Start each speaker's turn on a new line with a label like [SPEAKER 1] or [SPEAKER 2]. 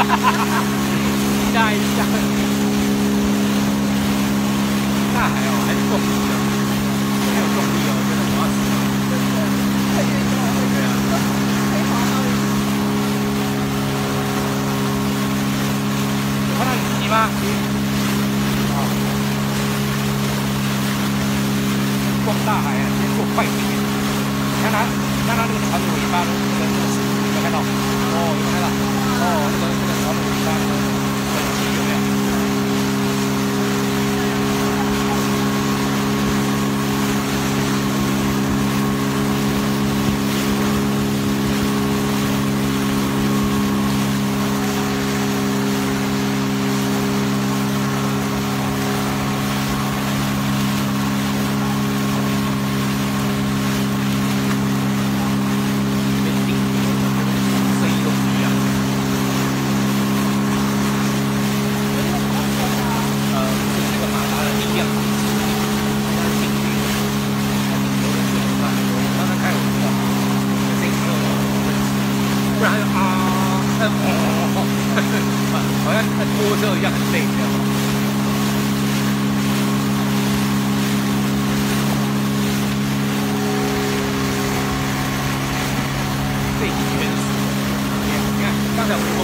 [SPEAKER 1] 来玩，期待一下。大海哦，还是动力的，没有动力哦，真的我要死了。对啊。有看到你吗？啊。逛大海啊，先做快一点。你看它，看它那个船的尾巴，那个那个石头，有没有看到？哦，有没有看到？哦，那个那个船的尾巴，那个痕迹有没有？被定声音都不一样。呃，就是那个马达的力量，它的定律，它顶流的速度慢，我刚才开我知道，这个没有问题，不然就啊，它哦，好像在拖车一样很累这样。背景元素，你看，刚才我，